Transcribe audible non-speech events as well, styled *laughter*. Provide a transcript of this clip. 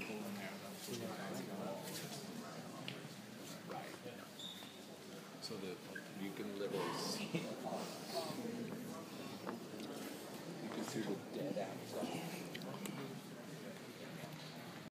in there. Right. So that you can literally see. *laughs* You can see the dead